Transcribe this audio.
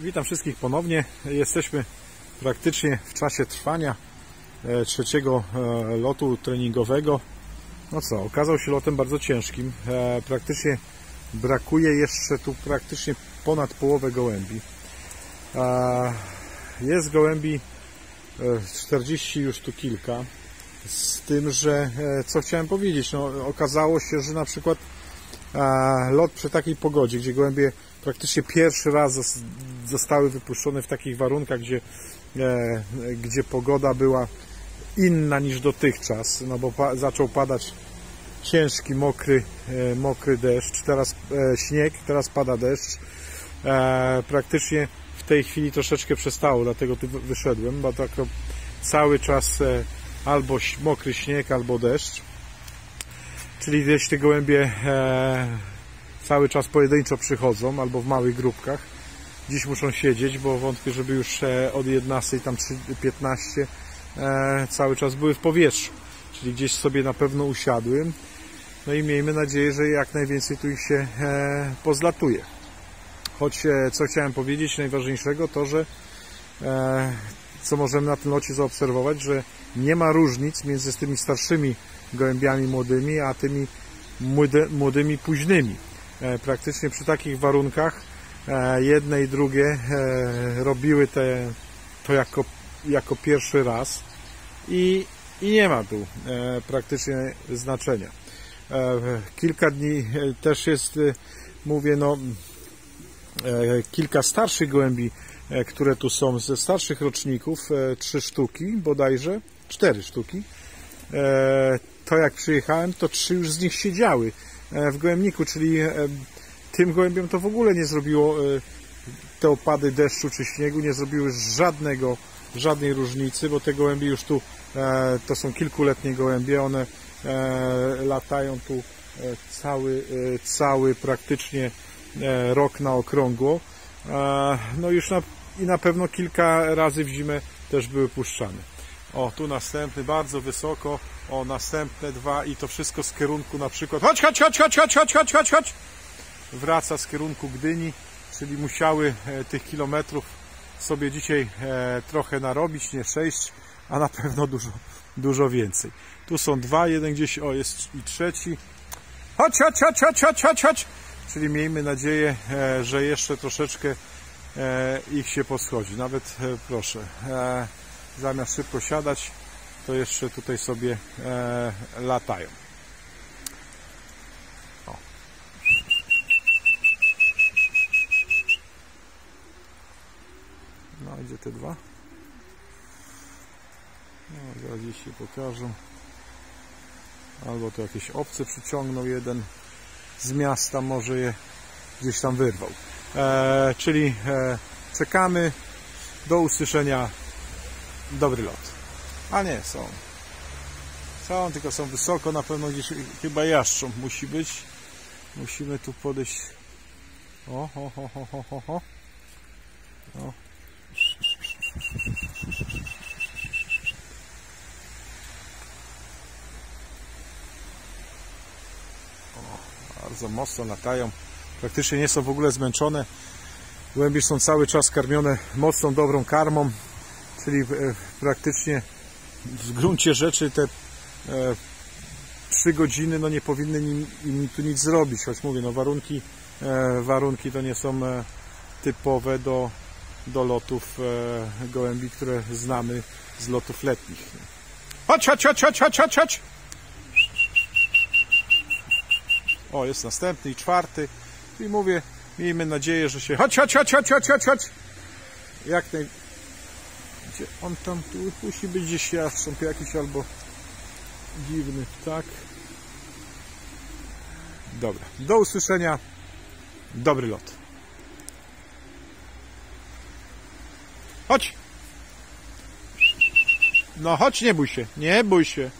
Witam wszystkich ponownie. Jesteśmy praktycznie w czasie trwania e, trzeciego e, lotu treningowego. No co, okazał się lotem bardzo ciężkim. E, Praktycznie brakuje jeszcze tu praktycznie ponad połowę gołębi. Jest gołębi e, 40 już tu kilka. Z tym, że co chciałem powiedzieć, no, okazało się, że na przykład lot przy takiej pogodzie, gdzie gołębie praktycznie pierwszy raz zos- zostały wypuszczone w takich warunkach, gdzie, e, gdzie pogoda była inna niż dotychczas, no bo zaczął padać ciężki, mokry, e, mokry deszcz, teraz e, śnieg, teraz pada deszcz. Praktycznie w tej chwili troszeczkę przestało, dlatego tu wy- wyszedłem, bo tak no, cały czas albo mokry śnieg, albo deszcz. Czyli gdzieś te gołębie cały czas pojedynczo przychodzą, albo w małych grupkach. Dziś muszą siedzieć, bo wątpię, żeby już e, od 11, tam 15 e, cały czas były w powietrzu. Czyli gdzieś sobie na pewno usiadły. No i miejmy nadzieję, że jak najwięcej tu ich się e, pozlatuje. Choć co chciałem powiedzieć najważniejszego to, że co możemy na tym locie zaobserwować, że nie ma różnic między tymi starszymi gołębiami młodymi, a tymi młodymi późnymi. E, praktycznie przy takich warunkach e, jedne i drugie e, robiły te, to jako, jako pierwszy raz i, i nie ma tu praktycznie znaczenia. Kilka dni też jest, mówię, no kilka starszych gołębi, które tu są ze starszych roczników, trzy sztuki bodajże, cztery sztuki. To jak przyjechałem, to trzy już z nich siedziały w gołębniku, czyli e, tym gołębiom to w ogóle nie zrobiło e, te opady deszczu czy śniegu, nie zrobiły żadnego, żadnej różnicy, bo te gołębie już tu, e, to są kilkuletnie gołębie, one e, latają tu e, cały, e, cały praktycznie e, rok na okrągło. E, No już na, i na pewno kilka razy w zimę też były puszczane. O, tu następny, bardzo wysoko. O, następne dwa i to wszystko z kierunku na przykład. Chodź, chodź, chodź, chodź, chodź, chodź, chodź, chodź, chodź. Wraca z kierunku Gdyni, czyli musiały e, tych kilometrów sobie dzisiaj e, trochę narobić, nie sześć, a na pewno dużo, dużo więcej. Tu są dwa, jeden gdzieś, o, jest i trzeci. Chodź, chodź, chodź, chodź, chodź, chodź, chodź. Czyli miejmy nadzieję, e, że jeszcze troszeczkę e, ich się poschodzi. Nawet e, proszę, e, zamiast szybko siadać, to jeszcze tutaj sobie e, latają. O. No, gdzie te dwa? No, zaraz gdzieś się pokażą. Albo to jakieś obce przyciągnął jeden z miasta, może je gdzieś tam wyrwał. E, czyli e, czekamy do usłyszenia. Dobry lot. A nie, są. Są, tylko są wysoko, na pewno gdzieś chyba jaszcząb musi być. Musimy tu podejść. O, ho, ho, ho, ho, ho, ho. O. Bardzo mocno latają. Praktycznie nie są w ogóle zmęczone. Głębie są cały czas karmione mocną, dobrą karmą, czyli e, praktycznie w gruncie rzeczy te e, trzy godziny no nie powinny im, tu nic zrobić, choć mówię, no warunki, e, warunki to nie są typowe do, do lotów gołębi, które znamy z lotów letnich. Chodź, chodź, chodź, chodź, chodź, chodź, chodź! O, jest następny i czwarty. I mówię, miejmy nadzieję, że się... Chodź, chodź, chodź, chodź, chodź, chodź, chodź! Jak naj... On tam tu musi być gdzieś jastrząb jakiś albo dziwny ptak. Dobra, do usłyszenia. Dobry lot. Chodź! No chodź, nie bój się, nie bój się.